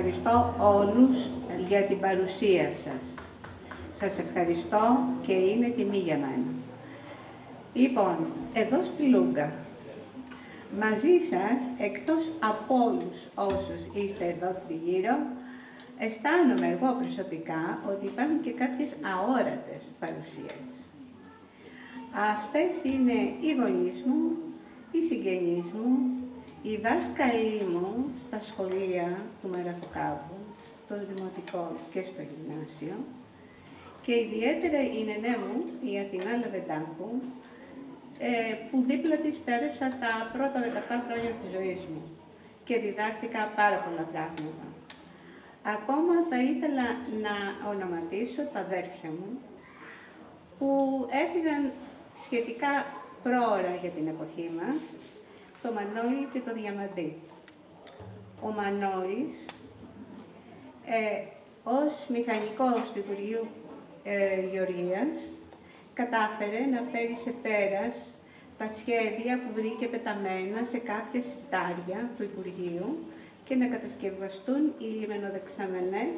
ευχαριστώ όλους για την παρουσία σας. Σας ευχαριστώ και είναι τιμή για μένα. Λοιπόν, εδώ στη Λούγκα, μαζί σας, εκτός από όλους όσους είστε εδώ τριγύρω, αισθάνομαι εγώ προσωπικά ότι υπάρχουν και κάποιες αόρατες παρουσίες. Αυτές είναι οι γονείς μου, οι συγγενείς μου, οι δάσκαλοι μου στα σχολεία του Μαραθοκάβου, στο Δημοτικό και στο Γυμνάσιο και ιδιαίτερα η νενέ μου, η Αθηνά Λεβεντάκου, ε, που δίπλα της πέρασα τα πρώτα 17 χρόνια της ζωής μου και διδάχτηκα πάρα πολλά πράγματα. Ακόμα θα ήθελα να ονοματίσω τα αδέρφια μου, που έφυγαν σχετικά πρόωρα για την εποχή μας, το Μανώλη και το Διαμαντή. Ο Μανώλης, ε, ως μηχανικός του Υπουργείου ε, Γεωργίας, κατάφερε να φέρει σε πέρας τα σχέδια που βρήκε πεταμένα σε κάποια σιτάρια του Υπουργείου και να κατασκευαστούν οι λιμενοδεξαμενές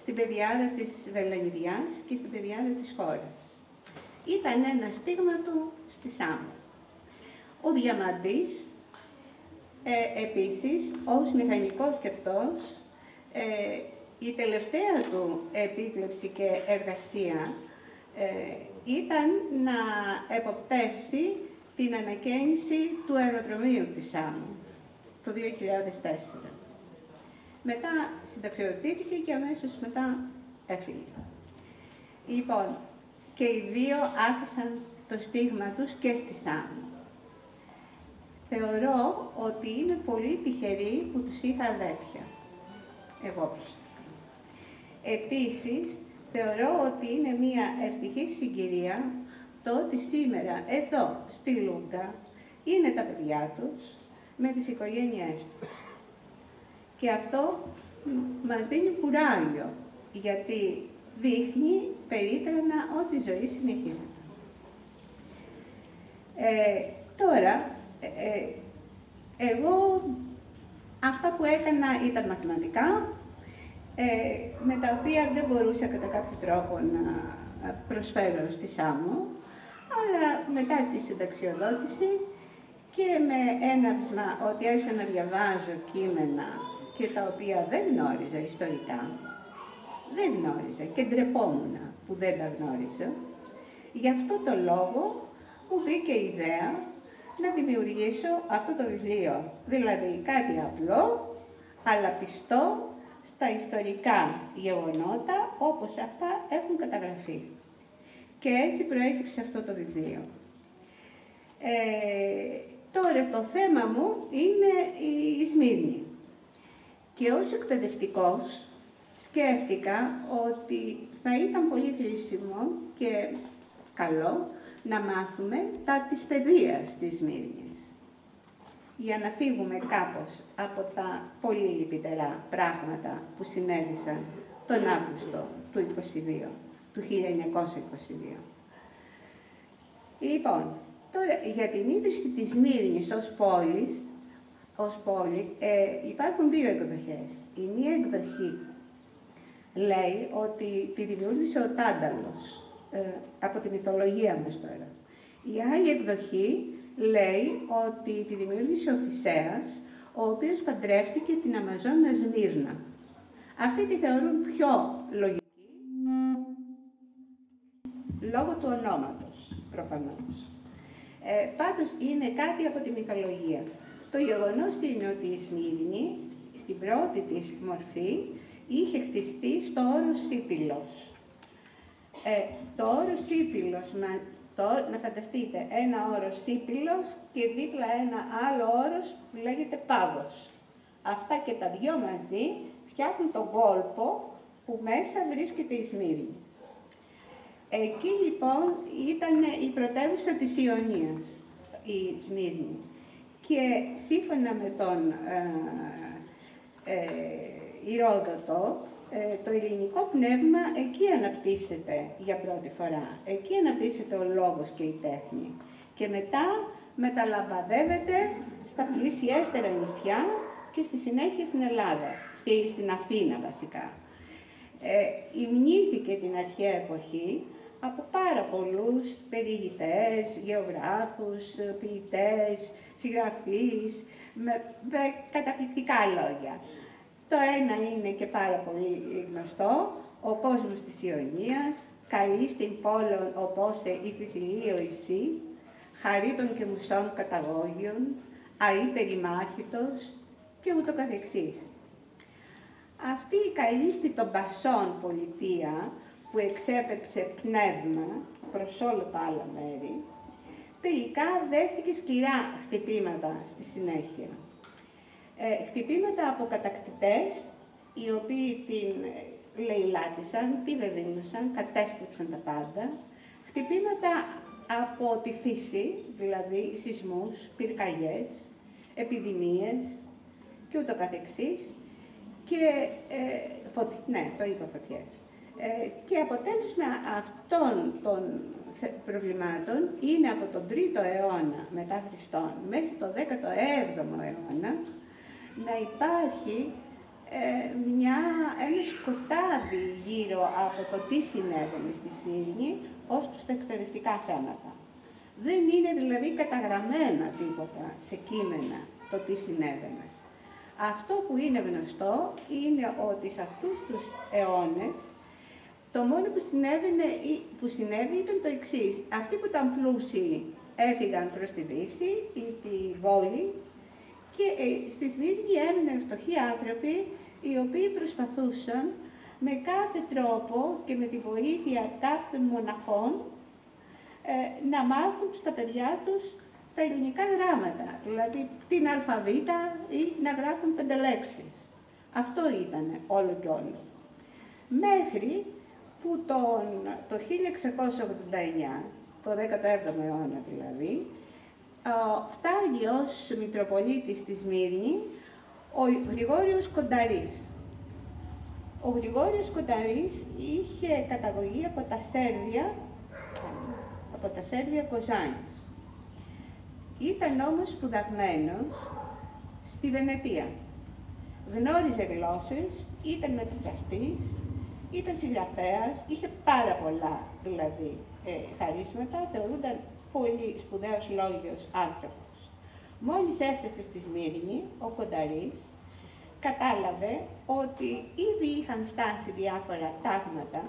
στην πεδιάδα της Βελανιδιάς και στην πεδιάδα της χώρας. Ήταν ένα στίγμα του στη Σάμο. Ο Διαμαντής, ε, επίσης, ως μηχανικός και αυτός, ε, η τελευταία του επίκλεψη και εργασία ε, ήταν να εποπτεύσει την ανακαίνιση του αεροδρομίου της Σάμου το 2004. Μετά συνταξιοδοτήθηκε και αμέσως μετά έφυγε. Λοιπόν, και οι δύο άφησαν το στίγμα τους και στη Σάμου. Θεωρώ ότι είμαι πολύ τυχερή που τους είχα αδέρφια. Εγώ προσωπικά. Επίσης, θεωρώ ότι είναι μια ευτυχή συγκυρία το ότι σήμερα εδώ στη Λούγκα είναι τα παιδιά τους με τις οικογένειές τους. Και αυτό μας δίνει κουράγιο, γιατί δείχνει περίτρανα ότι η ζωή συνεχίζεται. Ε, τώρα, ε, ε, εγώ αυτά που έκανα ήταν μαθηματικά, ε, με τα οποία δεν μπορούσα κατά κάποιο τρόπο να προσφέρω στη ΣΑΜΟ, αλλά μετά τη συνταξιοδότηση και με έναυσμα ότι άρχισα να διαβάζω κείμενα και τα οποία δεν γνώριζα ιστορικά, δεν γνώριζα και ντρεπόμουν που δεν τα γνώριζα, γι' αυτό το λόγο μου μπήκε η ιδέα να δημιουργήσω αυτό το βιβλίο, δηλαδή κάτι απλό, αλλά πιστό στα ιστορικά γεγονότα όπως αυτά έχουν καταγραφεί. Και έτσι προέκυψε αυτό το βιβλίο. Ε, τώρα το θέμα μου είναι η Σμύρνη. Και ως εκπαιδευτικός σκέφτηκα ότι θα ήταν πολύ χρήσιμο και καλό να μάθουμε τα της παιδείας της Σμύρνης για να φύγουμε κάπως από τα πολύ λυπητερά πράγματα που συνέβησαν τον Αύγουστο του 22, του 1922. Λοιπόν, τώρα για την ίδρυση της Σμύρνης ως πόλης, ως πόλη, ε, υπάρχουν δύο εκδοχές. Η μία εκδοχή λέει ότι τη δημιούργησε ο Τάνταλος, ε, από τη μυθολογία μας τώρα. Η άλλη εκδοχή λέει ότι τη δημιούργησε ο Φυσέας, ο οποίος παντρεύτηκε την Αμαζόνα Σμύρνα. Αυτοί τη θεωρούν πιο λογική, λόγω του ονόματος, προφανώς. Ε, πάντως είναι κάτι από τη μυθολογία. Το γεγονός είναι ότι η Σμύρνη, στην πρώτη της μορφή, είχε χτιστεί στο όρος Σύπηλος. Ε, το όρος Σύπηλος το, να φανταστείτε ένα όρος Σύπηλος και δίπλα ένα άλλο όρος που λέγεται Πάβος. Αυτά και τα δυο μαζί φτιάχνουν τον κόλπο που μέσα βρίσκεται η Σμύρνη. Εκεί λοιπόν ήταν η πρωτεύουσα της Ιωνίας, η Σμύρνη. Και σύμφωνα με τον ε, ε, Ηρόδοτο, ε, το ελληνικό πνεύμα εκεί αναπτύσσεται για πρώτη φορά. Εκεί αναπτύσσεται ο λόγος και η τέχνη. Και μετά μεταλαμπαδεύεται στα πλησιέστερα νησιά και στη συνέχεια στην Ελλάδα, και στην Αθήνα βασικά. Ε, υμνήθηκε την αρχαία εποχή από πάρα πολλούς περιηγητές, γεωγράφους, ποιητές, συγγραφείς, με, με καταπληκτικά λόγια. Το ένα είναι και πάρα πολύ γνωστό, ο κόσμος της Ιωνίας, καλή στην πόλον οπόσε η φιφιλίο εσύ, χαρίτων και μουσών καταγόγιων, αή περιμάχητος και ούτω καθεξής. Αυτή η καλύστη των πασών πολιτεία που εξέπεψε πνεύμα προς όλα τα άλλα μέρη, τελικά δέχτηκε σκληρά χτυπήματα στη συνέχεια. Ε, χτυπήματα από κατακτητές, οι οποίοι την λαιλάτισαν, τη βεβαίωσαν, κατέστρεψαν τα πάντα. Χτυπήματα από τη φύση, δηλαδή σεισμούς, πυρκαγιές, επιδημίες και ούτω καθεξής. Και, ε, ναι, το είπα φωτιές. Ε, και αποτέλεσμα αυτών των προβλημάτων είναι από τον 3ο αιώνα μετά Χριστόν μέχρι το 17ο αιώνα να υπάρχει ε, μια, ένα σκοτάδι γύρω από το τι συνέβαινε στη Σφύρνη ως προς τα εκπαιδευτικά θέματα. Δεν είναι δηλαδή καταγραμμένα τίποτα σε κείμενα το τι συνέβαινε. Αυτό που είναι γνωστό είναι ότι σε αυτούς τους αιώνες το μόνο που, συνέβαινε, που συνέβη ήταν το εξής. Αυτοί που ήταν πλούσιοι έφυγαν προς τη Δύση ή τη Βόλη και ε, στη Σμύρνη έμειναν φτωχοί άνθρωποι οι οποίοι προσπαθούσαν με κάθε τρόπο και με τη βοήθεια κάποιων μοναχών ε, να μάθουν στα παιδιά τους τα ελληνικά γράμματα, δηλαδή την αλφαβήτα ή να γράφουν πέντε λέξεις. Αυτό ήταν όλο και όλο. Μέχρι που τον, το 1689, το 17ο αιώνα δηλαδή, φτάνει ως Μητροπολίτης στη Σμύρνη ο Γρηγόριος Κονταρής. Ο Γρηγόριος Κονταρής είχε καταγωγή από τα Σέρβια, από τα Σέρβια Κοζάνης. Ήταν όμως σπουδαγμένος στη Βενετία. Γνώριζε γλώσσες, ήταν μεταφραστής, ήταν συγγραφέας, είχε πάρα πολλά δηλαδή ε, χαρίσματα, θεωρούνταν πολύ σπουδαίος λόγιος άνθρωπος. Μόλις έφτασε στη Σμύρνη, ο Κονταρής κατάλαβε ότι ήδη είχαν φτάσει διάφορα τάγματα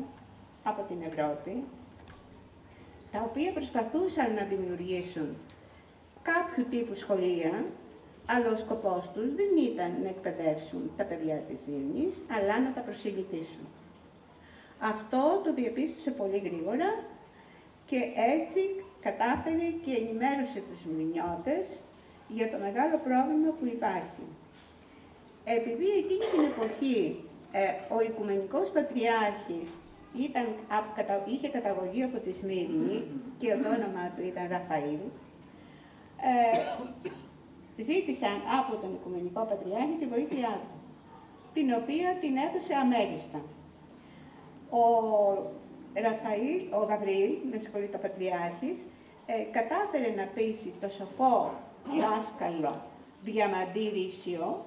από την Ευρώπη, τα οποία προσπαθούσαν να δημιουργήσουν κάποιο τύπου σχολεία, αλλά ο σκοπός τους δεν ήταν να εκπαιδεύσουν τα παιδιά της Βίνης, αλλά να τα προσελκύσουν. Αυτό το διαπίστωσε πολύ γρήγορα και έτσι κατάφερε και ενημέρωσε τους μηνιώτες για το μεγάλο πρόβλημα που υπάρχει. Επειδή εκείνη την εποχή ε, ο Οικουμενικός Πατριάρχης ήταν, είχε καταγωγή από τη Σμύρνη και το όνομα του ήταν Ραφαήλ, ε, ζήτησαν από τον Οικουμενικό Πατριάρχη τη βοήθειά του, την οποία την έδωσε αμέριστα. Ο Ραφαήλ, ο Γαβριήλ, με συγχωρείτε ο Πατριάρχης, ε, κατάφερε να πείσει το σοφό δάσκαλο Διαμαντή Ρήσιο,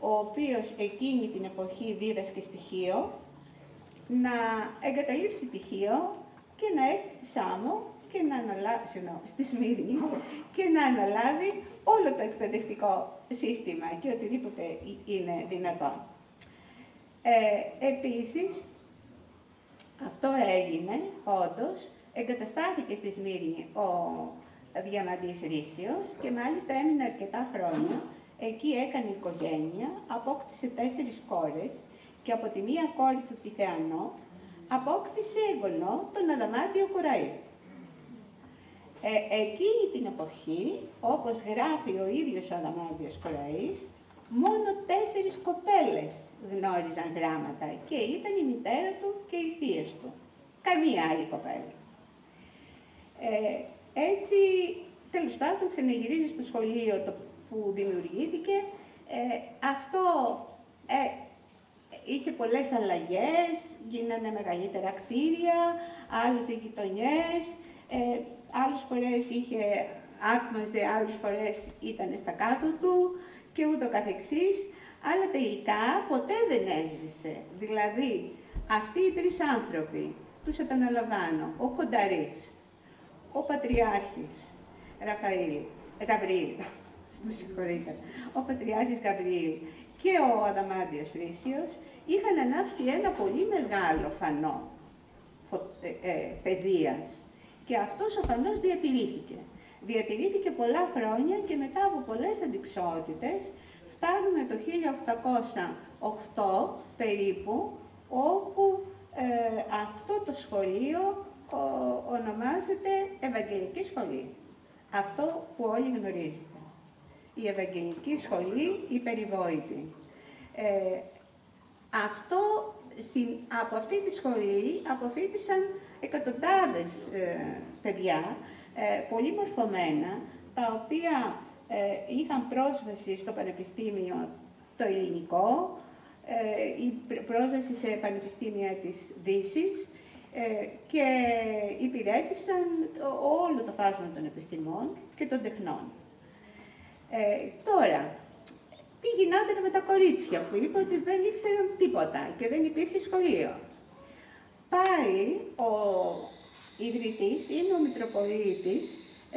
ο οποίος εκείνη την εποχή δίδασκε στοιχείο, να εγκαταλείψει τυχείο και να έρθει στη Σάμο και να αναλάβει, στη Σμύρνη και να αναλάβει όλο το εκπαιδευτικό σύστημα και οτιδήποτε είναι δυνατόν. Ε, επίσης, αυτό έγινε, όντως, εγκαταστάθηκε στη Σμύρνη ο Διαμαντής Ρήσιος και μάλιστα έμεινε αρκετά χρόνια. Εκεί έκανε οικογένεια, απόκτησε τέσσερις κόρες και από τη μία κόρη του τη Θεανό απόκτησε εγγονό τον Αδαμάτιο Κοραή. Ε, εκείνη την εποχή, όπως γράφει ο ίδιος ο Αδαμάτιος Κοραής, μόνο τέσσερις κοπέλες γνώριζαν γράμματα και ήταν η μητέρα του και οι θείες του. Καμία άλλη κοπέλα. Ε, έτσι, τέλος πάντων, ξαναγυρίζει στο σχολείο το, που δημιουργήθηκε. Ε, αυτό ε, είχε πολλές αλλαγές, γίνανε μεγαλύτερα κτίρια, άλλες γειτονιές, ε, άλλες φορές είχε άτμαζε, άλλες φορές ήταν στα κάτω του και ούτω καθεξής, αλλά τελικά ποτέ δεν έσβησε. Δηλαδή, αυτοί οι τρεις άνθρωποι, τους επαναλαμβάνω, ο Κονταρής, ο Πατριάρχης Ραφαήλ, ε, Γαβριήλ, με συγχωρείτε, ο Πατριάρχης Γαβριήλ και ο Αδαμάντιος Ρήσιος είχαν ανάψει ένα πολύ μεγάλο φανό ε, ε, παιδείας και αυτός ο φανός διατηρήθηκε. Διατηρήθηκε πολλά χρόνια και μετά από πολλές αντικσότητες φτάνουμε το 1808 περίπου, όπου ε, αυτό το σχολείο ονομάζεται Ευαγγελική Σχολή. Αυτό που όλοι γνωρίζετε. Η Ευαγγελική Σχολή, η Περιβόητη. Ε, αυτό, από αυτή τη σχολή αποφύτησαν εκατοντάδες ε, παιδιά, ε, πολύ μορφωμένα, τα οποία ε, είχαν πρόσβαση στο Πανεπιστήμιο το ελληνικό, ε, η πρόσβαση σε πανεπιστήμια της Δύσης ε, και υπηρέτησαν όλο το φάσμα των επιστημών και των τεχνών. Ε, τώρα, τι γινόταν με τα κορίτσια που είπα ότι δεν ήξεραν τίποτα και δεν υπήρχε σχολείο. Πάλι ο ιδρυτής είναι ο Μητροπολίτης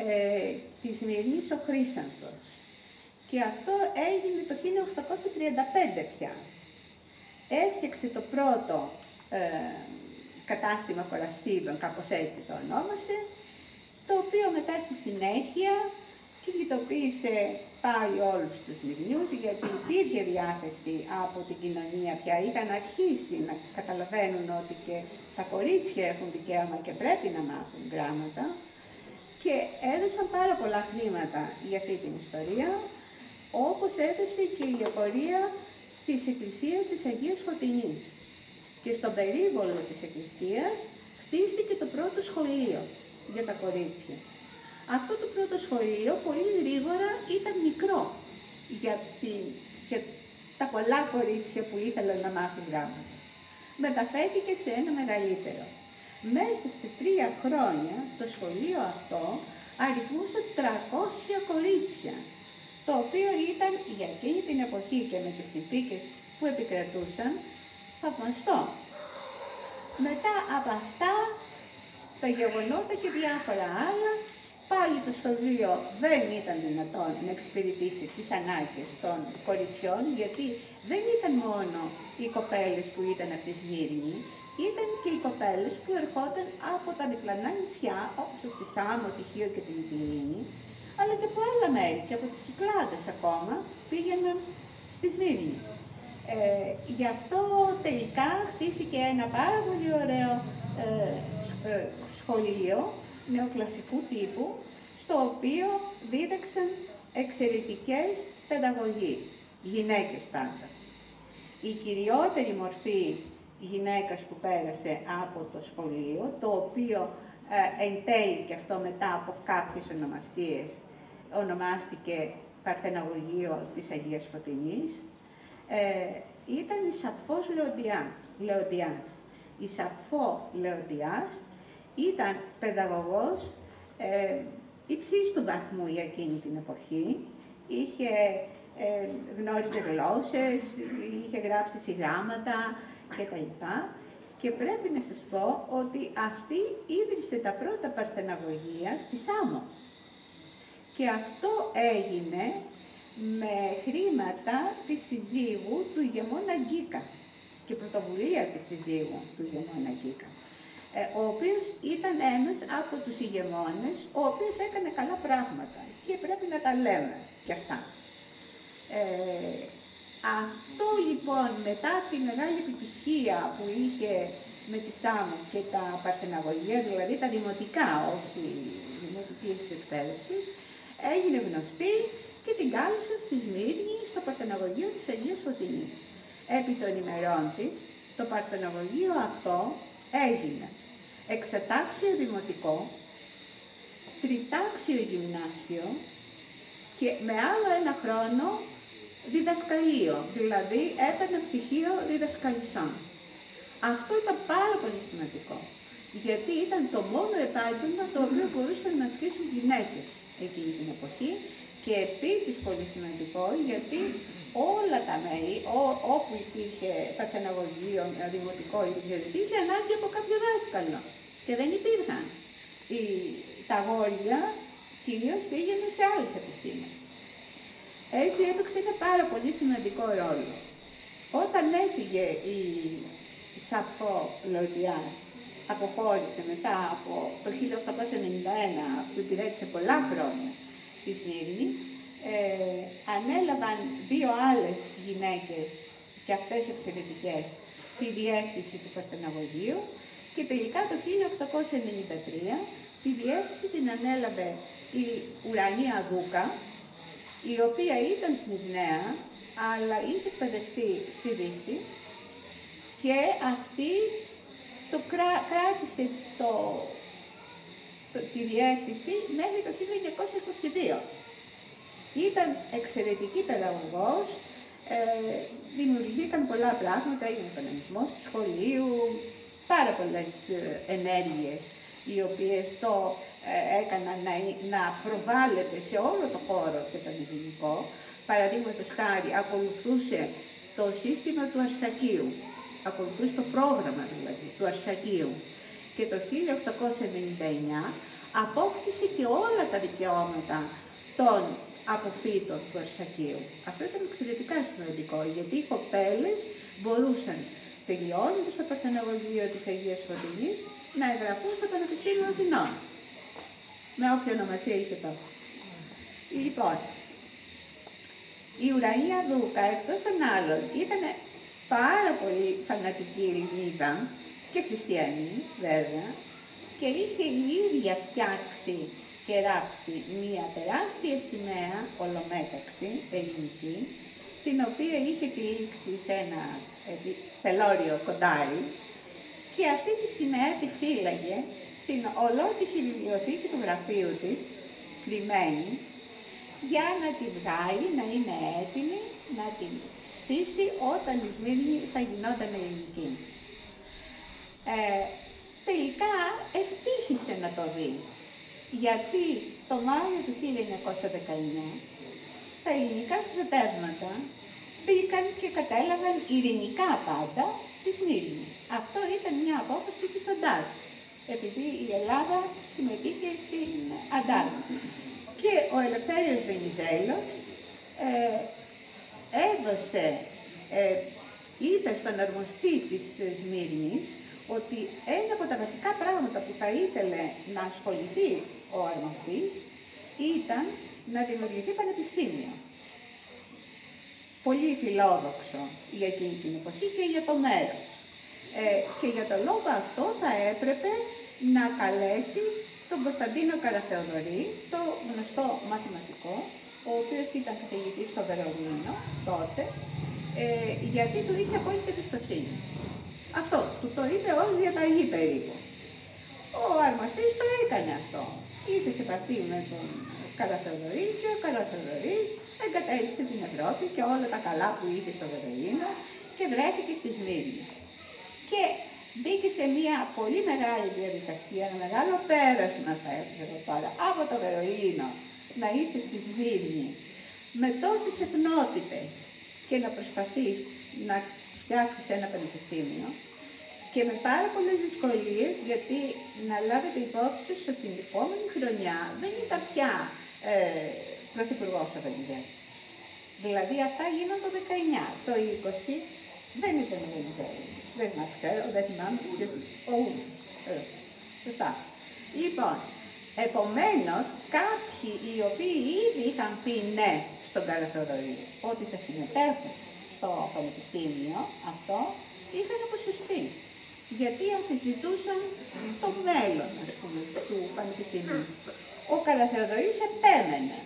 ε, της Μυρνής ο Χρύσανθος. Και αυτό έγινε το 1835 πια. Έφτιαξε το πρώτο ε, κατάστημα κορασίδων, κάπως έτσι το ονόμασε, το οποίο μετά στη συνέχεια κινητοποίησε πάλι όλους τους μυρνιούς, γιατί υπήρχε διάθεση από την κοινωνία πια, είχαν αρχίσει να καταλαβαίνουν ότι και τα κορίτσια έχουν δικαίωμα και πρέπει να μάθουν γράμματα, και έδωσαν πάρα πολλά χρήματα για αυτή την ιστορία, όπως έδωσε και η απορία της Εκκλησίας της Αγίας Φωτεινής. Και στον περίβολο της Εκκλησίας χτίστηκε το πρώτο σχολείο για τα κορίτσια. Αυτό το πρώτο σχολείο πολύ γρήγορα ήταν μικρό για, για τα πολλά κορίτσια που ήθελαν να μάθουν γράμματα. Μεταφέρθηκε σε ένα μεγαλύτερο. Μέσα σε τρία χρόνια το σχολείο αυτό αριθμούσε 300 κορίτσια, το οποίο ήταν για εκείνη την εποχή και με τις συνθήκες που επικρατούσαν θαυμαστό. Μετά από αυτά, τα γεγονότα και διάφορα άλλα, πάλι το σχολείο δεν ήταν δυνατόν να εξυπηρετήσει τις ανάγκες των κοριτσιών, γιατί δεν ήταν μόνο οι κοπέλες που ήταν από τη Σμύρνη, ήταν και οι κοπέλες που ερχόταν από τα διπλανά νησιά, όπως τη Σάμο, τη Χίο και την Ιτλίνη, αλλά και από άλλα μέρη και από τις Κυκλάδες ακόμα πήγαιναν στη Σμύρνη. Ε, γι' αυτό τελικά χτίστηκε ένα πάρα πολύ ωραίο ε, ε, σχολείο νεοκλασικού τύπου, στο οποίο δίδαξαν εξαιρετικές παιδαγωγοί, γυναίκες πάντα. Η κυριότερη μορφή γυναίκας που πέρασε από το σχολείο, το οποίο ε, εν τέλει και αυτό μετά από κάποιες ονομασίες ονομάστηκε Παρθεναγωγείο της Αγίας Φωτεινής, ε, ήταν η Σαπφός Λεοντιά, Λεοντιάς. Η Σαπφό Λεοντιάς ήταν παιδαγωγός ε, υψής του βαθμού για εκείνη την εποχή. Είχε, ε, γνώριζε γλώσσες, είχε γράψει συγγράμματα, και Και πρέπει να σας πω ότι αυτή ίδρυσε τα πρώτα παρθεναγωγεία στη Σάμο. Και αυτό έγινε με χρήματα της συζύγου του ηγεμόνα Γκίκα και πρωτοβουλία της συζύγου του ηγεμόνα Γκίκα, ε, ο οποίος ήταν ένας από τους ηγεμόνες, ο οποίος έκανε καλά πράγματα και πρέπει να τα λέμε κι αυτά. Ε, αυτό λοιπόν μετά τη μεγάλη επιτυχία που είχε με τη ΣΑΜΟ και τα παρθεναγωγεία, δηλαδή τα δημοτικά, όχι οι δημοτικές εκπαίδευσης, έγινε γνωστή και την κάλεσαν στη Σμύρνη στο παρθεναγωγείο της Αγίας Φωτεινής. Επί των ημερών της, το παρθεναγωγείο αυτό έγινε εξετάξιο δημοτικό, τριτάξιο γυμνάσιο και με άλλο ένα χρόνο διδασκαλείο, δηλαδή έπαιρνε πτυχίο διδασκαλισών. Αυτό ήταν πάρα πολύ σημαντικό, γιατί ήταν το μόνο επάγγελμα το οποίο μπορούσαν να ασκήσουν γυναίκες εκείνη την εποχή και επίσης πολύ σημαντικό γιατί όλα τα μέρη, ό, όπου υπήρχε παρθεναγωγείο, δημοτικό ή οτιδήποτε, είχε ανάγκη από κάποιο δάσκαλο και δεν υπήρχαν. Οι, τα αγόρια κυρίως πήγαιναν σε άλλες επιστήμες. Έτσι έπαιξε ένα πάρα πολύ σημαντικό ρόλο. Όταν έφυγε η Σαφώ Λοδιάς, αποχώρησε μετά από το 1891 που υπηρέτησε πολλά χρόνια στη Σμύρνη, ε, ανέλαβαν δύο άλλες γυναίκες και αυτές εξαιρετικές τη διεύθυνση του Παρθεναγωγείου και τελικά το 1893 τη διεύθυνση την ανέλαβε η Ουρανία Δούκα, η οποία ήταν Σμυρναία, αλλά είχε εκπαιδευτεί στη Δύση και αυτή το κρά, κράτησε το, το, τη διεύθυνση μέχρι το 1922. Ήταν εξαιρετική παιδαγωγός, ε, δημιουργήθηκαν πολλά πράγματα, έγινε κανονισμός του σχολείου, πάρα πολλές ε, ενέργειες οι οποίες το ε, έκαναν να, να προβάλλεται σε όλο το χώρο και το ελληνικό. Παραδείγματος χάρη ακολουθούσε το σύστημα του Αρσακίου, ακολουθούσε το πρόγραμμα δηλαδή του Αρσακίου και το 1899 απόκτησε και όλα τα δικαιώματα των αποφύτων του Αρσακίου. Αυτό ήταν εξαιρετικά σημαντικό, γιατί οι κοπέλες μπορούσαν τελειώνοντας το Παρθεναγωγείο της Αγίας Φωτεινής να εγγραφούν στο Πανεπιστήμιο Αθηνών. Με όποια ονομασία είχε τότε. Λοιπόν, η Ουρανία Δούκα, εκτός των άλλων, ήταν πάρα πολύ φανατική Ελληνίδα και χριστιανή βέβαια και είχε η ίδια φτιάξει και ράψει μία τεράστια σημαία ολομέταξη ελληνική την οποία είχε τυλίξει σε ένα πελώριο κοντάρι και αυτή τη σημαία τη φύλαγε στην ολότυχη βιβλιοθήκη του γραφείου της, κρυμμένη, για να τη βγάλει, να είναι έτοιμη, να την στήσει όταν η Σμύρνη θα γινόταν ελληνική. Ε, τελικά ευτύχησε να το δει, γιατί το Μάιο του 1919 τα ελληνικά στρατεύματα μπήκαν και κατέλαβαν ειρηνικά πάντα τη Σμύρνη. Αυτό ήταν μια απόφαση της Αντάρ, επειδή η Ελλάδα συμμετείχε στην Αντάρ. Και ο Ελευθέριος Βενιζέλος ε, έδωσε, ε, είπε στον αρμοστή της Σμύρνης ότι ένα από τα βασικά πράγματα που θα ήθελε να ασχοληθεί ο αρμοστής ήταν να δημιουργηθεί πανεπιστήμιο. Πολύ φιλόδοξο για εκείνη την εποχή και για το μέρος. Ε, και για τον λόγο αυτό θα έπρεπε να καλέσει τον Κωνσταντίνο Καραθεοδωρή, το γνωστό μαθηματικό, ο οποίος ήταν καθηγητής στο Βερολίνο τότε, ε, γιατί του είχε απόλυτη εμπιστοσύνη. Αυτό, του το είπε ως διαταγή περίπου. Ο αρμαστής το έκανε αυτό. Ήρθε σε επαφή με τον Καραθεοδωρή και ο Καραθεοδωρής εγκατέλειψε την Ευρώπη και όλα τα καλά που είχε στο Βερολίνο και βρέθηκε στη Σμύρνη. Και μπήκε σε μια πολύ μεγάλη διαδικασία, ένα μεγάλο πέρασμα θα έφερε τώρα, από το Βερολίνο να είσαι στη Σμύρνη με τόσες εθνότητες και να προσπαθείς να φτιάξεις ένα πανεπιστήμιο και με πάρα πολλές δυσκολίες, γιατί να λάβετε υπόψη ότι την επόμενη χρονιά δεν ήταν πια ε, πρωθυπουργός ο Βενιζέλης. Δηλαδή αυτά γίνονται το 19. Το 20 δεν ήταν ο Βενιζέλης. Δεν μας ξέρω, δεν θυμάμαι. Ο ε, Σωστά. Λοιπόν, επομένως κάποιοι οι οποίοι ήδη είχαν πει ναι στον Καραθοροή, ότι θα συμμετέχουν στο πανεπιστήμιο αυτό, είχαν αποσυρθεί. Γιατί αμφισβητούσαν το μέλλον, ας πούμε, του πανεπιστήμιου. Ο Καλαθεοδωρής επέμενε.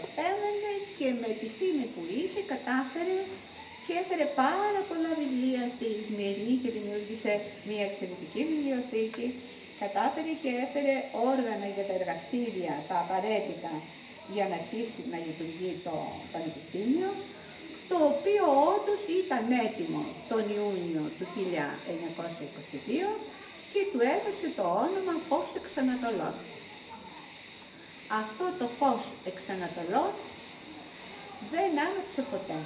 Επέμενε και με τη φήμη που είχε κατάφερε και έφερε πάρα πολλά βιβλία στη Σμύρνη και δημιούργησε μια εξαιρετική βιβλιοθήκη. Κατάφερε και έφερε όργανα για τα εργαστήρια, τα απαραίτητα για να αρχίσει να λειτουργεί το Πανεπιστήμιο το οποίο όντως ήταν έτοιμο τον Ιούνιο του 1922 και του έδωσε το όνομα Φως Εξανατολών. Αυτό το φως εξανατολών δεν άναψε ποτέ.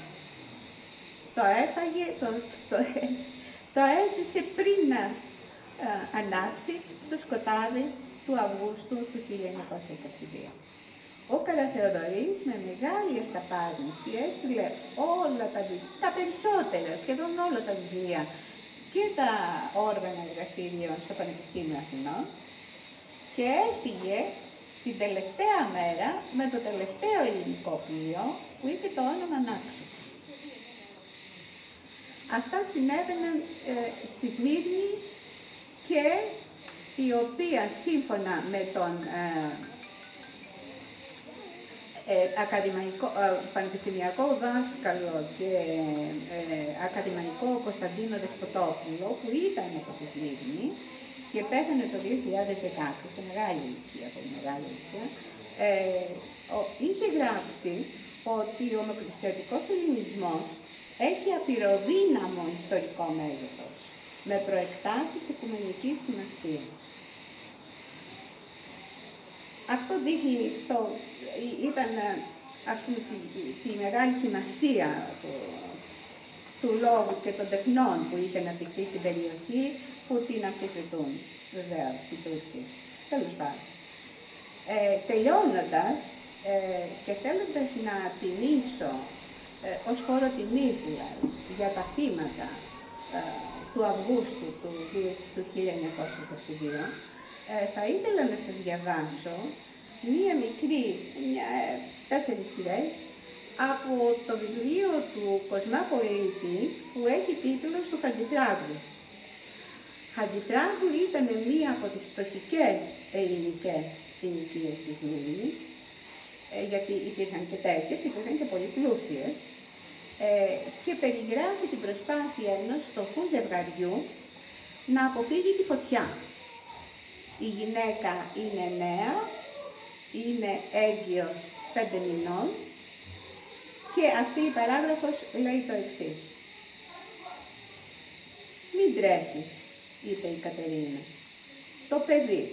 Το έφαγε, το, το, το έζησε πριν να ε, ανάψει το σκοτάδι του Αυγούστου του 1922. Ο Καραθεοδωρής με μεγάλη αυταπάρνηση έστειλε όλα τα, τα περισσότερα, σχεδόν όλα τα βιβλία και τα όργανα εργαστήριων στο Πανεπιστήμιο Αθηνών και έφυγε την τελευταία μέρα με το τελευταίο ελληνικό πλοίο που είχε το όνομα Νάξος. Αυτά συνέβαιναν ε, στη Σμύρνη και η οποία σύμφωνα με τον ε, ε, ακαδημαϊκό, ε, πανεπιστημιακό δάσκαλο και ε, ακαδημαϊκό Κωνσταντίνο Δεσποτόπουλο που ήταν από τη Σμύρνη και πέθανε το 2016, σε μεγάλη ηλικία, πολύ μεγάλη ηλικία, ε, είχε γράψει ότι ο ομοκριστιωτικός ελληνισμός έχει απειροδύναμο ιστορικό μέγεθος, με προεκτάσεις οικουμενικής σημασίας. Αυτό δείχνει, το, ήταν ας πούμε, τη, μεγάλη σημασία του, του λόγου και των τεχνών που είχε να πηχθεί στην περιοχή που την αμφισβητούν, βεβαίως, οι Τούρκοι. Τέλος πάντων. Ε, τελειώνοντας ε, και θέλοντας να τιμήσω ε, ως χώρο τιμής δηλαδή, για τα θύματα ε, του Αυγούστου του, του 1922, ε, θα ήθελα να σας διαβάσω μία μικρή, μια, ε, τέσσερις σειρές, από το βιβλίο του Κοσμά Πολίτη που έχει τίτλο «Στο Χατζηφράγου». Χατζηφράγου ήταν μία από τις φτωχικές ελληνικές συνοικίες της Μήνης, ε, γιατί υπήρχαν και τέτοιες, υπήρχαν και πολύ πλούσιες, ε, και περιγράφει την προσπάθεια ενός φτωχού ζευγαριού να αποφύγει τη φωτιά. Η γυναίκα είναι νέα, είναι έγκυος πέντε μηνών και αυτή η παράγραφος λέει το εξής. Μην τρέχεις, είπε η Κατερίνα. Το παιδί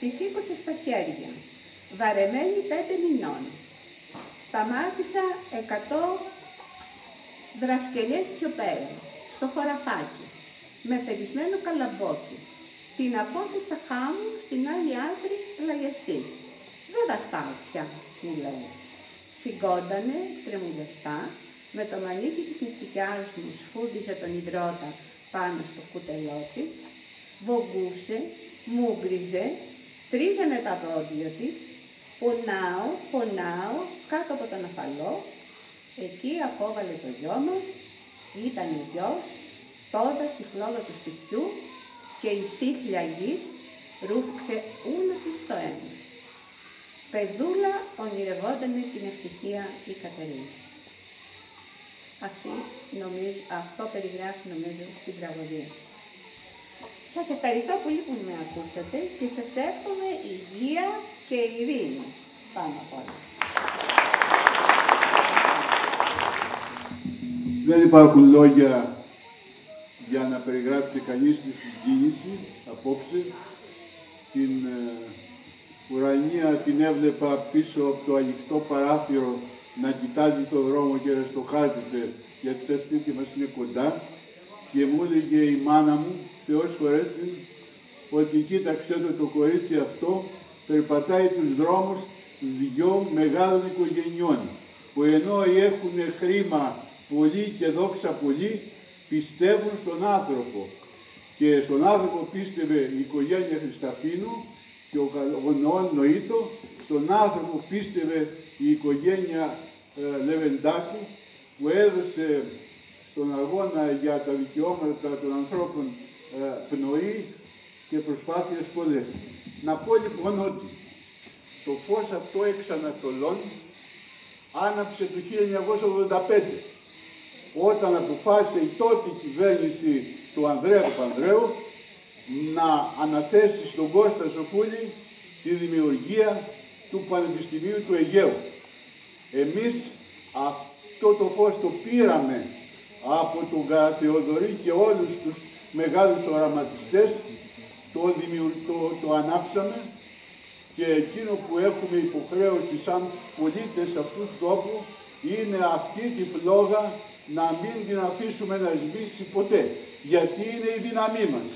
τη σήκωσε στα χέρια, βαρεμένη πέντε μηνών. Σταμάτησα εκατό δρασκελιές πιο πέρα, στο χωραφάκι, με φεδισμένο καλαμπόκι. Την απόθεσα χάμου στην άλλη άκρη λαγιαστή. Δεν βαστάω πια, μου λέει. Συγκόντανε, τρεμουλευτά, με το μανίκι της νηστικιάς μου σφούντιζε τον υδρότα πάνω στο κουτελό της, βογκούσε, μούγκριζε, τρίζανε τα δόντια της, πονάω, πονάω, κάτω από τον αφαλό, εκεί απόβαλε το γιο μας, ήταν ο γιος, τότε στη φλόγα του σπιτιού και η σύφλια γης ρούφηξε ούλα της στο αίμα. Παιδούλα ονειρευόταν την ευτυχία η Κατερίνα. Αυτή, νομίζω, αυτό περιγράφει νομίζω στην τραγωδία. Σας ευχαριστώ πολύ που με ακούσατε και σας εύχομαι υγεία και ειρήνη πάνω απ' όλα. Δεν υπάρχουν λόγια για να περιγράψει κανείς τη συγκίνηση απόψε. Την ε, ουρανία την έβλεπα πίσω από το ανοιχτό παράθυρο να κοιτάζει το δρόμο και να στοχάζεται γιατί τα σπίτια μας είναι κοντά και μου έλεγε η μάνα μου, Θεός χωρέσει, ότι κοίταξε το, το κορίτσι αυτό περπατάει τους δρόμους δυο μεγάλων οικογενειών που ενώ έχουν χρήμα πολύ και δόξα πολύ πιστεύουν στον άνθρωπο. Και στον άνθρωπο πίστευε η οικογένεια Χρισταφίνου και ο, ο Νοών Νοήτο, στον άνθρωπο πίστευε η οικογένεια ε, Λεβεντάκου που έδωσε στον αγώνα για τα δικαιώματα των ανθρώπων ε, πνοή και προσπάθειες πολλές. Να πω λοιπόν ότι το φως αυτό εξ Ανατολών άναψε το 1985 όταν αποφάσισε η τότε κυβέρνηση του Ανδρέα του Πανδρέου να αναθέσει στον Κώστα Σοφούλη τη δημιουργία του Πανεπιστημίου του Αιγαίου. Εμείς αυτό το φως το πήραμε από τον Θεοδωρή και όλους τους μεγάλους οραματιστές, το, το, το ανάψαμε και εκείνο που έχουμε υποχρέωση σαν πολίτες αυτού του τόπου είναι αυτή τη φλόγα να μην την αφήσουμε να σβήσει ποτέ, γιατί είναι η δύναμή μας.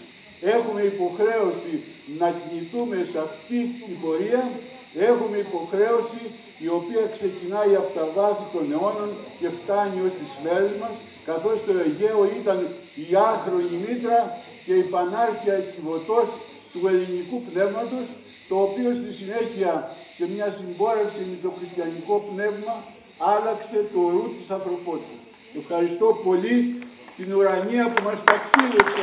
Έχουμε υποχρέωση να κινηθούμε σε αυτή την πορεία, έχουμε υποχρέωση η οποία ξεκινάει από τα βάθη των αιώνων και φτάνει ως τις μέρες μας, καθώς το Αιγαίο ήταν η άχρονη μήτρα και η πανάρχια εκκυβωτός του ελληνικού πνεύματος, το οποίο στη συνέχεια σε μια συμπόρευση με το χριστιανικό πνεύμα άλλαξε το ρου της ανθρωπότητας. Ευχαριστώ πολύ την ουρανία που μας ταξίδευσε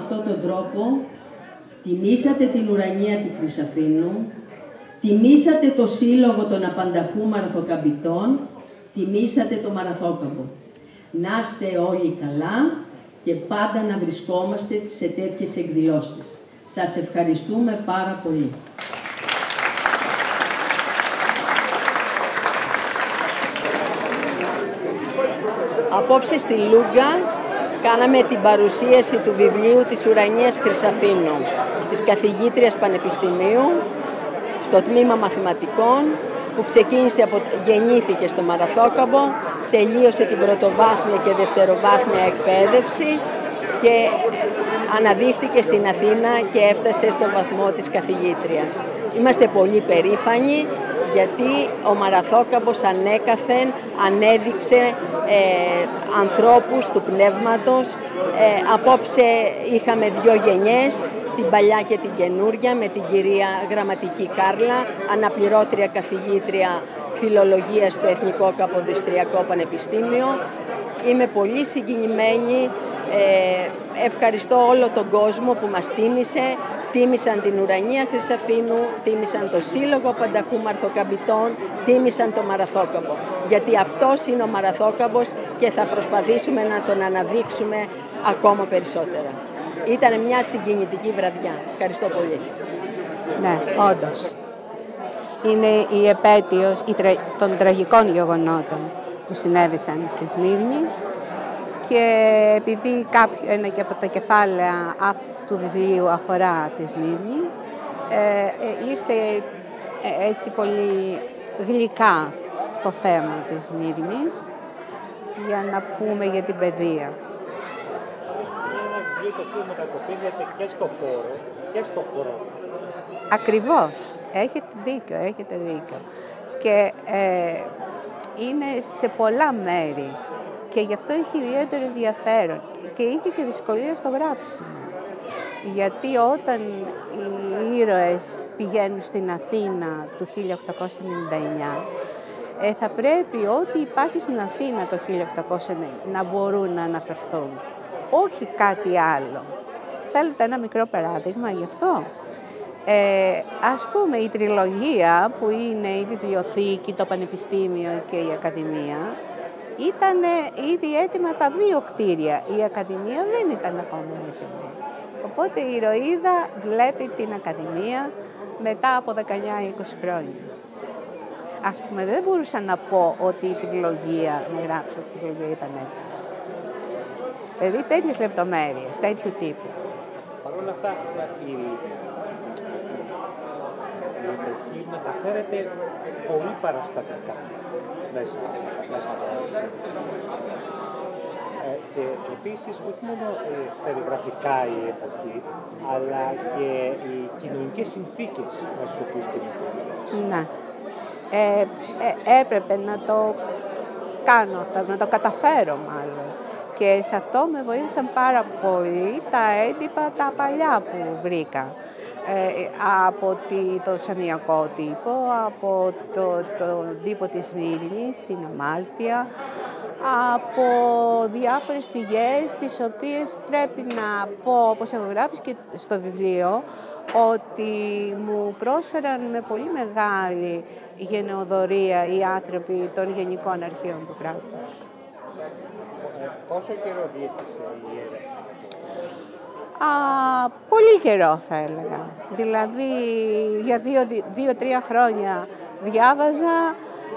αυτόν τον τρόπο τιμήσατε την ουρανία τη Χρυσαφίνου, τιμήσατε το σύλλογο των απανταχού μαραθοκαμπητών, τιμήσατε το μαραθόκαμπο. Να είστε όλοι καλά και πάντα να βρισκόμαστε σε τέτοιες εκδηλώσεις. Σας ευχαριστούμε πάρα πολύ. Απόψε στη Λούγκα κάναμε την παρουσίαση του βιβλίου της Ουρανίας Χρυσαφίνου, της καθηγήτριας Πανεπιστημίου, στο τμήμα μαθηματικών, που ξεκίνησε από, γεννήθηκε στο Μαραθόκαμπο, τελείωσε την πρωτοβάθμια και δευτεροβάθμια εκπαίδευση και αναδείχθηκε στην Αθήνα και έφτασε στο βαθμό της καθηγήτριας. Είμαστε πολύ περήφανοι γιατί ο Μαραθόκαμπος ανέκαθεν ανέδειξε ε, ανθρώπους του πνεύματος. Ε, απόψε είχαμε δυο γενιές, την παλιά και την καινούρια, με την κυρία Γραμματική Κάρλα, αναπληρώτρια καθηγήτρια φιλολογίας στο Εθνικό Καποδιστριακό Πανεπιστήμιο. Είμαι πολύ συγκινημένη, ε, ευχαριστώ όλο τον κόσμο που μας τίμησε, τίμησαν την Ουρανία Χρυσαφίνου, τίμησαν το Σύλλογο Πανταχού Μαρθοκαμπητών, τίμησαν το Μαραθόκαμπο. Γιατί αυτός είναι ο Μαραθόκαμπος και θα προσπαθήσουμε να τον αναδείξουμε ακόμα περισσότερα. Ήταν μια συγκινητική βραδιά. Ευχαριστώ πολύ. Ναι, όντως. Είναι η επέτειος των τραγικών γεγονότων που συνέβησαν στη Σμύρνη και επειδή κάποιο, ένα και από τα κεφάλαια του βιβλίου αφορά τη Σμύρνη, ε, ε, ήρθε ε, έτσι πολύ γλυκά το θέμα της Σμύρνης για να πούμε για την παιδεία. Είναι ένα βιβλίο το οποίο μετακοπίζεται και στο χώρο και στο χώρο. Ακριβώς. Έχετε δίκιο, έχετε δίκιο. Και ε, είναι σε πολλά μέρη και γι' αυτό έχει ιδιαίτερο ενδιαφέρον και είχε και δυσκολία στο γράψιμο. Γιατί όταν οι ήρωες πηγαίνουν στην Αθήνα του 1899, ε, θα πρέπει ό,τι υπάρχει στην Αθήνα το 1899 να μπορούν να αναφερθούν. Όχι κάτι άλλο. Θέλετε ένα μικρό παράδειγμα γι' αυτό; Ε, ας πούμε η τριλογία που είναι η βιβλιοθήκη, το πανεπιστήμιο και η ακαδημία ήταν ήδη έτοιμα τα δύο κτίρια. Η Ακαδημία δεν ήταν ακόμα έτοιμη. Οπότε η ηρωίδα βλέπει την Ακαδημία μετά από 19-20 χρόνια. Ας πούμε, δεν μπορούσα να πω ότι η τριλογία, να γράψω ότι η τριλογία ήταν έτοιμη. Δηλαδή τέτοιες λεπτομέρειες, τέτοιου τύπου. Παρ' όλα αυτά, η, η εποχή μεταφέρεται πολύ παραστατικά μέσα, μέσα ε, και επίσης όχι μόνο ε, περιγραφικά η εποχή, αλλά και οι κοινωνικές συνθήκες μέσα στους οποίους Ναι. Ε, ε, έπρεπε να το κάνω αυτό, να το καταφέρω μάλλον. Και σε αυτό με βοήθησαν πάρα πολύ τα έντυπα τα παλιά που βρήκα. Ε, από το Σαμιακό τύπο, από το, το τύπο της Σμύρνης, την Αμάλθεια, από διάφορες πηγές τις οποίες πρέπει να πω, όπως έχω γράψει και στο βιβλίο, ότι μου πρόσφεραν με πολύ μεγάλη γενεοδορία οι άνθρωποι των Γενικών Αρχείων του κράτους. Ε, πόσο καιρό διέτησε η έρευνα Α, πολύ καιρό θα έλεγα. Δηλαδή για δύο-τρία χρόνια διάβαζα,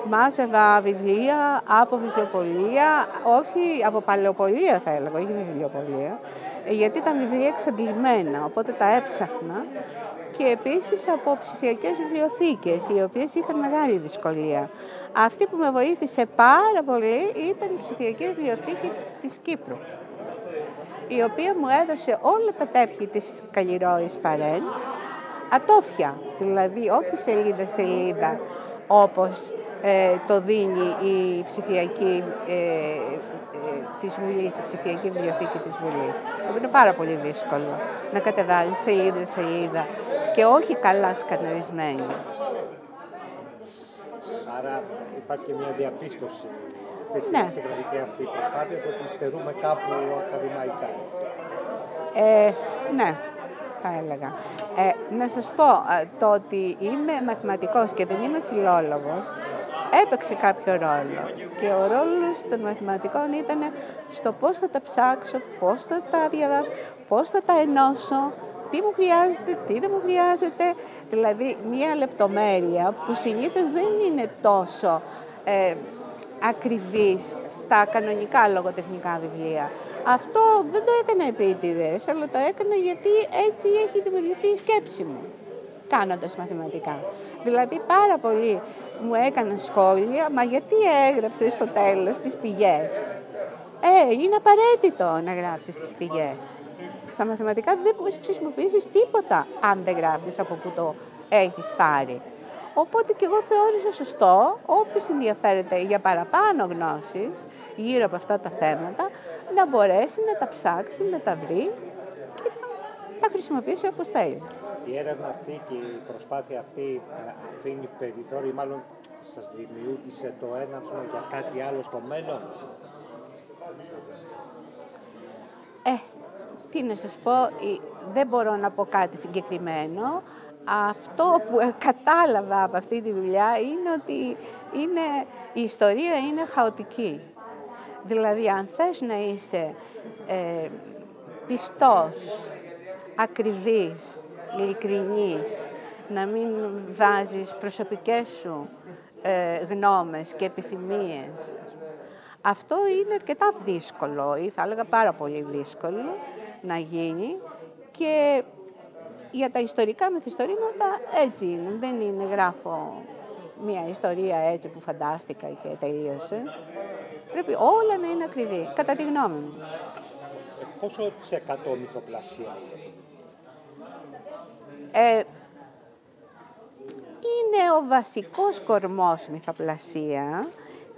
μάζευα βιβλία από βιβλιοπολία, όχι από παλαιοπολία θα έλεγα, όχι βιβλιοπολία, ε, γιατί ήταν βιβλία εξαντλημένα, οπότε τα έψαχνα και επίσης από ψηφιακές βιβλιοθήκες, οι οποίες είχαν μεγάλη δυσκολία. Αυτή που με βοήθησε πάρα πολύ ήταν η ψηφιακή βιβλιοθήκη της Κύπρου η οποία μου έδωσε όλα τα τεύχη της Καλλιρόης Παρέν, ατόφια, δηλαδή όχι σελίδα-σελίδα, όπως ε, το δίνει η ψηφιακή ε, ε, της Βουλής, η ψηφιακή βιβλιοθήκη της Βουλής. Είναι πάρα πολύ δύσκολο να κατεβάζει σελίδα-σελίδα και όχι καλά σκαναρισμένη. Άρα υπάρχει και μια διαπίστωση στη ναι. συγκρατική αυτή προσπάθεια, το ότι στερούμε κάπου ακαδημαϊκά. Ε, ναι, θα έλεγα. Ε, να σας πω, ε, το ότι είμαι μαθηματικός και δεν είμαι φιλόλογος, έπαιξε κάποιο ρόλο. Και ο ρόλος των μαθηματικών ήταν στο πώς θα τα ψάξω, πώς θα τα διαβάσω, πώς θα τα ενώσω, τι μου χρειάζεται, τι δεν μου χρειάζεται. Δηλαδή, μία λεπτομέρεια που συνήθως δεν είναι τόσο ε, ακριβής στα κανονικά λογοτεχνικά βιβλία. Αυτό δεν το έκανα επίτηδες, αλλά το έκανα γιατί έτσι έχει δημιουργηθεί η σκέψη μου, κάνοντας μαθηματικά. Δηλαδή, πάρα πολύ μου έκαναν σχόλια, μα γιατί έγραψες στο τέλος τις πηγές; Ε, είναι απαραίτητο να γράψεις τις πηγές. Στα μαθηματικά δεν μπορείς να χρησιμοποιήσεις τίποτα αν δεν γράψεις από που το έχεις πάρει. Οπότε και εγώ θεώρησα σωστό, όποιος ενδιαφέρεται για παραπάνω γνώσεις γύρω από αυτά τα θέματα, να μπορέσει να τα ψάξει, να τα βρει και να τα χρησιμοποιήσει όπως θέλει. Η έρευνα αυτή και η προσπάθεια αυτή αφήνει περιθώριο, μάλλον σας δημιούργησε το έναυσμα για κάτι άλλο στο μέλλον; Ε, τι να σας πω, δεν μπορώ να πω κάτι συγκεκριμένο. Αυτό που κατάλαβα από αυτή τη δουλειά είναι ότι είναι, η ιστορία είναι χαοτική. Δηλαδή, αν θες να είσαι ε, πιστός, ακριβής, ειλικρινής, να μην βάζεις προσωπικές σου ε, γνώμες και επιθυμίες. Αυτό είναι αρκετά δύσκολο ή θα έλεγα πάρα πολύ δύσκολο να γίνει και για τα ιστορικά μυθιστορήματα έτσι είναι. Δεν είναι γράφω μια ιστορία έτσι που φαντάστηκα και τελείωσε. Πρέπει όλα να είναι ακριβή, κατά τη γνώμη μου. Ε, πόσο σε εκατό μυθοπλασία ε, είναι ο βασικός κορμός μυθοπλασία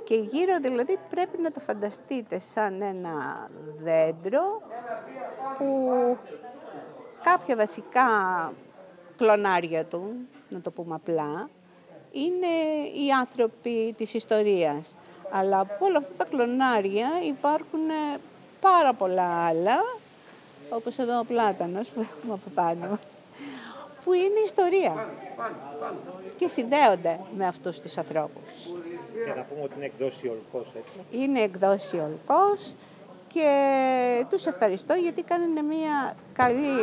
και γύρω δηλαδή πρέπει να το φανταστείτε σαν ένα δέντρο που κάποια βασικά κλονάρια του, να το πούμε απλά, είναι οι άνθρωποι της ιστορίας. Αλλά από όλα αυτά τα κλονάρια υπάρχουν πάρα πολλά άλλα, όπως εδώ ο πλάτανος που έχουμε από πάνω μας, που είναι ιστορία και συνδέονται με αυτούς τους ανθρώπους. Και να πούμε ότι είναι εκδόση ολκός, έτσι. Είναι εκδόση ολκός και τους ευχαριστώ γιατί κάνουν μια καλή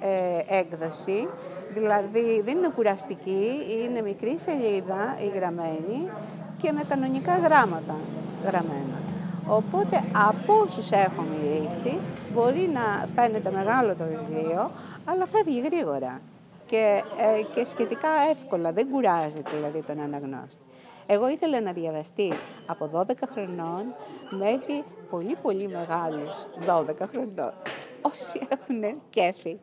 ε, έκδοση, δηλαδή δεν είναι κουραστική, είναι μικρή σελίδα η γραμμένη και με κανονικά γράμματα γραμμένα. Οπότε από όσους έχω μιλήσει μπορεί να φαίνεται μεγάλο το βιβλίο, αλλά φεύγει γρήγορα και, ε, και σχετικά εύκολα, δεν κουράζεται δηλαδή τον αναγνώστη. Εγώ ήθελα να διαβαστεί από 12 χρονών μέχρι πολύ πολύ μεγάλους 12 χρονών. Όσοι έχουν κέφι.